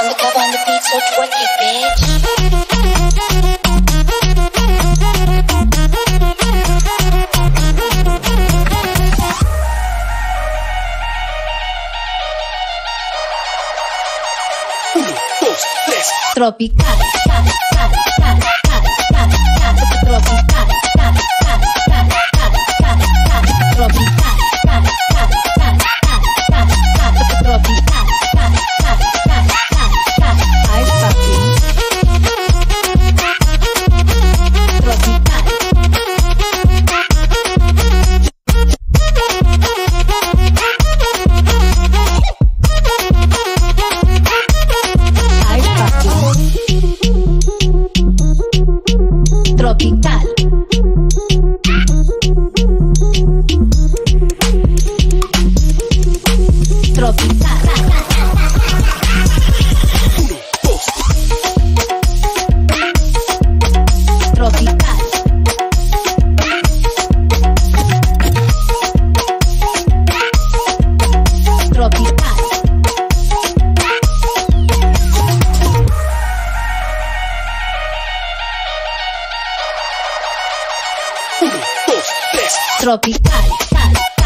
on the beat, so twerk it, bitch. Tropical, cal, cal, cal, cal, cal, Tropical. 1, 2, 3. Tropical.